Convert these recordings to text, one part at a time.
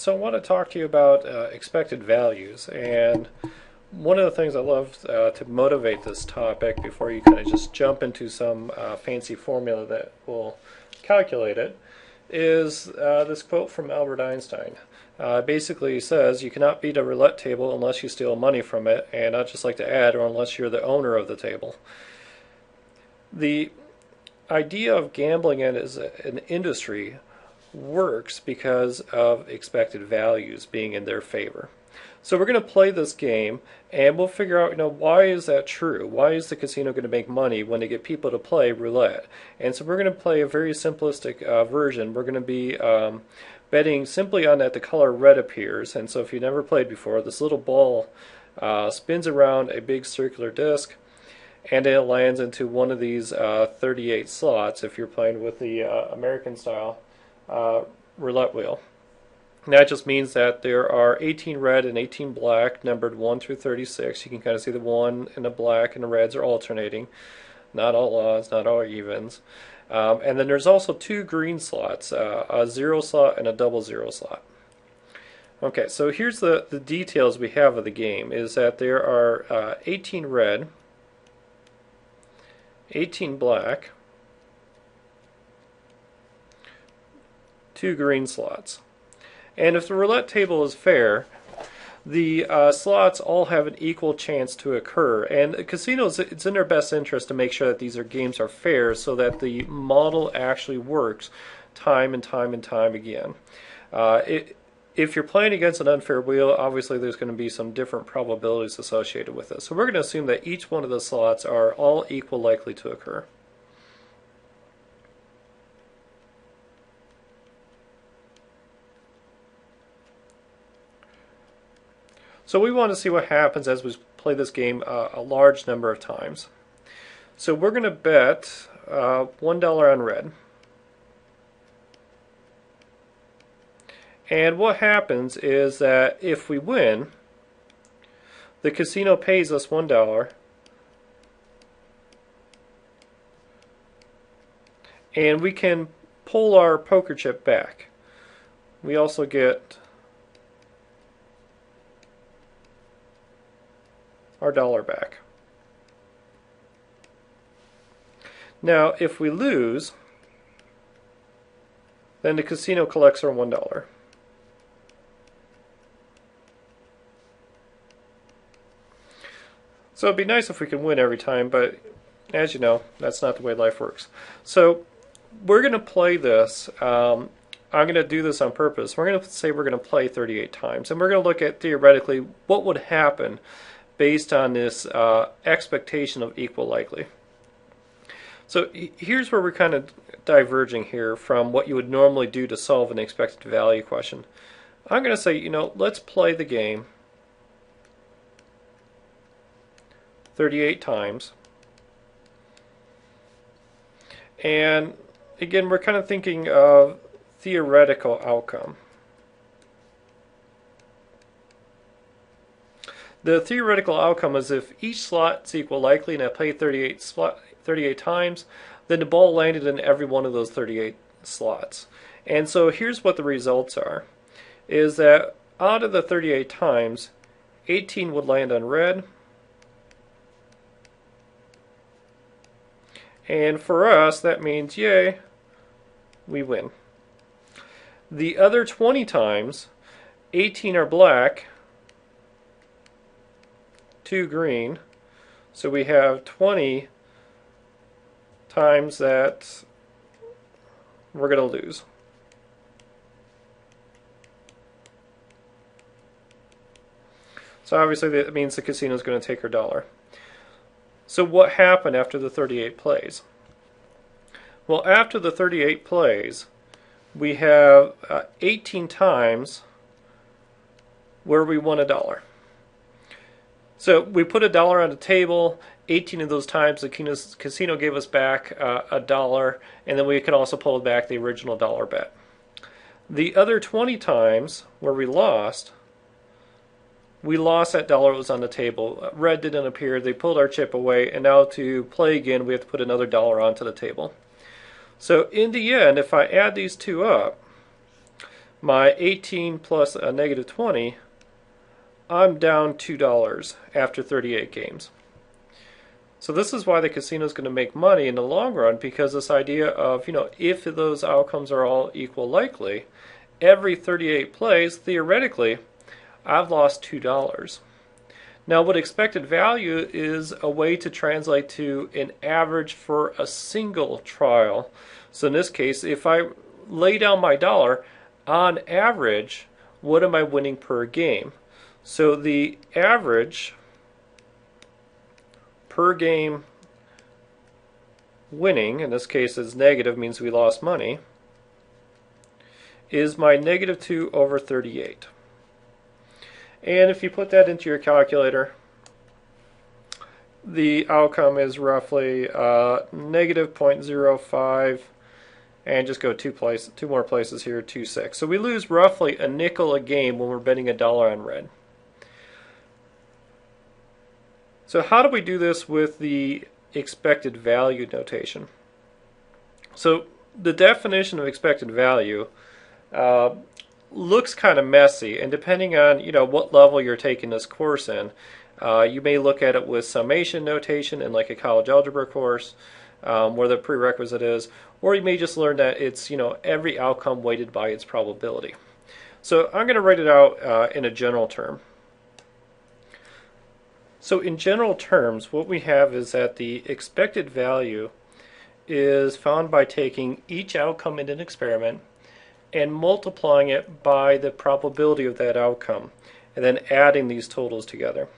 so I want to talk to you about uh, expected values. And one of the things I love uh, to motivate this topic before you kind of just jump into some uh, fancy formula that will calculate it is uh, this quote from Albert Einstein. Uh, basically says you cannot beat a roulette table unless you steal money from it, and I'd just like to add, or unless you're the owner of the table. The idea of gambling as an industry works because of expected values being in their favor. So we're going to play this game and we'll figure out, you know, why is that true? Why is the casino going to make money when they get people to play roulette? And so we're going to play a very simplistic uh, version. We're going to be um, betting simply on that the color red appears. And so if you've never played before, this little ball uh, spins around a big circular disc and it lands into one of these uh, 38 slots if you're playing with the uh, American style uh, roulette wheel. that just means that there are 18 red and 18 black, numbered 1 through 36. You can kind of see the 1 and the black and the reds are alternating. Not all odds, not all evens. Um, and then there's also two green slots, uh, a zero slot and a double zero slot. Okay, so here's the, the details we have of the game, is that there are uh, 18 red, 18 black, two green slots. And if the roulette table is fair, the uh, slots all have an equal chance to occur. And casinos, it's in their best interest to make sure that these are games are fair so that the model actually works time and time and time again. Uh, it, if you're playing against an unfair wheel, obviously there's going to be some different probabilities associated with it. So we're going to assume that each one of the slots are all equal likely to occur. So we want to see what happens as we play this game uh, a large number of times. So we're going to bet uh, $1 on red. And what happens is that if we win, the casino pays us $1 and we can pull our poker chip back. We also get our dollar back. Now, if we lose, then the casino collects our $1. So it'd be nice if we could win every time, but as you know, that's not the way life works. So we're going to play this. Um, I'm going to do this on purpose. We're going to say we're going to play 38 times, and we're going to look at theoretically what would happen based on this uh, expectation of equal likely. So here's where we're kind of diverging here from what you would normally do to solve an expected value question. I'm going to say, you know, let's play the game 38 times. And again, we're kind of thinking of theoretical outcome. The theoretical outcome is if each slot is equal likely and I played 38, slot, 38 times, then the ball landed in every one of those 38 slots. And so here's what the results are. Is that out of the 38 times, 18 would land on red. And for us, that means, yay, we win. The other 20 times, 18 are black, 2 green. So we have 20 times that we're going to lose. So obviously that means the casino is going to take her dollar. So what happened after the 38 plays? Well, after the 38 plays, we have uh, 18 times where we won a dollar. So we put a dollar on the table. 18 of those times the casino gave us back uh, a dollar, and then we could also pull back the original dollar bet. The other 20 times where we lost, we lost that dollar that was on the table. Red didn't appear. They pulled our chip away, and now to play again, we have to put another dollar onto the table. So in the end, if I add these two up, my 18 plus a negative 20, I'm down $2 after 38 games. So this is why the casino is going to make money in the long run because this idea of, you know, if those outcomes are all equal likely, every 38 plays, theoretically, I've lost $2. Now what expected value is a way to translate to an average for a single trial. So in this case, if I lay down my dollar, on average, what am I winning per game? So the average per game winning, in this case is negative, means we lost money, is my negative 2 over 38. And if you put that into your calculator, the outcome is roughly uh, negative 0.05 and just go two place, two more places here, two six. So we lose roughly a nickel a game when we're betting a dollar on red. So how do we do this with the expected value notation? So the definition of expected value uh, looks kind of messy, and depending on you know what level you're taking this course in, uh, you may look at it with summation notation in like a college algebra course, um, where the prerequisite is, or you may just learn that it's you know every outcome weighted by its probability. So I'm going to write it out uh, in a general term. So in general terms, what we have is that the expected value is found by taking each outcome in an experiment and multiplying it by the probability of that outcome, and then adding these totals together.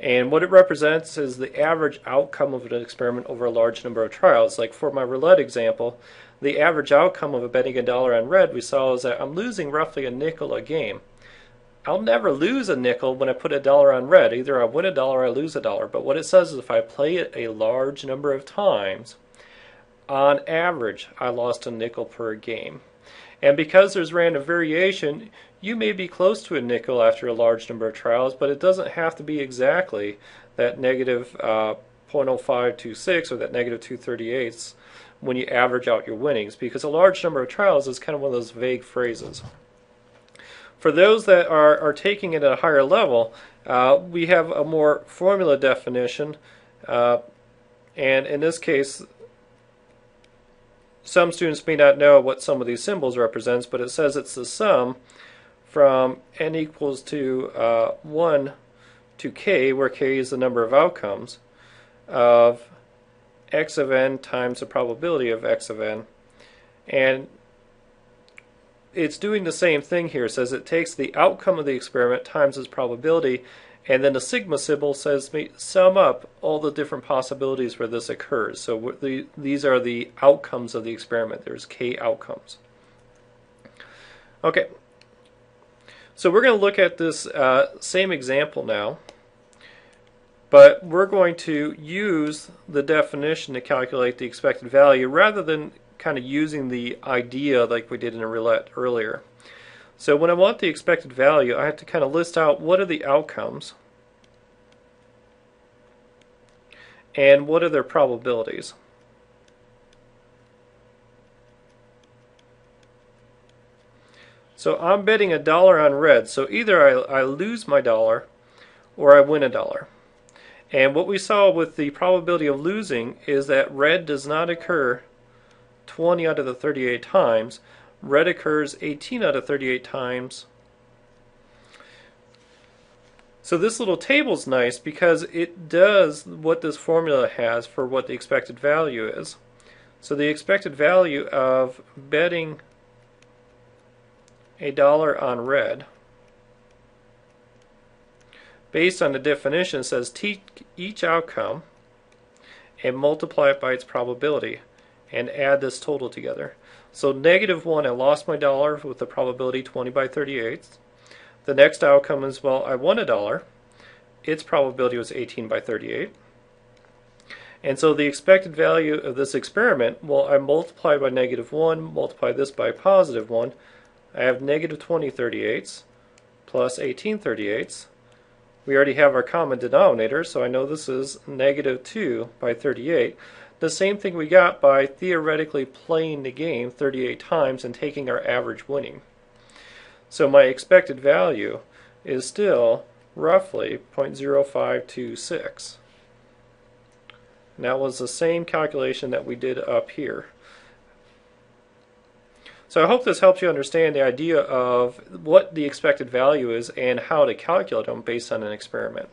And what it represents is the average outcome of an experiment over a large number of trials. Like for my roulette example, the average outcome of a betting a dollar on red we saw is that I'm losing roughly a nickel a game. I'll never lose a nickel when I put a dollar on red. Either I win a dollar or I lose a dollar. But what it says is if I play it a large number of times, on average, I lost a nickel per game. And because there's random variation, you may be close to a nickel after a large number of trials, but it doesn't have to be exactly that negative, uh, 0.0526 or that negative 238 when you average out your winnings, because a large number of trials is kind of one of those vague phrases. For those that are, are taking it at a higher level, uh, we have a more formula definition. Uh, and in this case, some students may not know what some of these symbols represents, but it says it's the sum from n equals to uh, 1 to k, where k is the number of outcomes, of x of n times the probability of x of n. And it's doing the same thing here. It says it takes the outcome of the experiment times its probability, and then the sigma symbol says me sum up all the different possibilities where this occurs. So the, these are the outcomes of the experiment. There's k outcomes. Okay, so we're going to look at this uh, same example now, but we're going to use the definition to calculate the expected value rather than kind of using the idea like we did in a roulette earlier. So when I want the expected value, I have to kind of list out what are the outcomes and what are their probabilities. So I'm betting a dollar on red. So either I, I lose my dollar or I win a dollar. And what we saw with the probability of losing is that red does not occur 20 out of the 38 times. Red occurs 18 out of 38 times. So this little table is nice because it does what this formula has for what the expected value is. So the expected value of betting a dollar on red based on the definition says take each outcome and multiply it by its probability and add this total together. So negative 1, I lost my dollar with the probability 20 by 38. The next outcome is, well, I won a dollar. Its probability was 18 by 38. And so the expected value of this experiment, well, I multiply by negative 1, multiply this by positive 1. I have negative 20 38ths plus 18 38ths. We already have our common denominator, so I know this is negative 2 by 38 the same thing we got by theoretically playing the game 38 times and taking our average winning. So my expected value is still roughly 0.0526. And that was the same calculation that we did up here. So I hope this helps you understand the idea of what the expected value is and how to calculate them based on an experiment.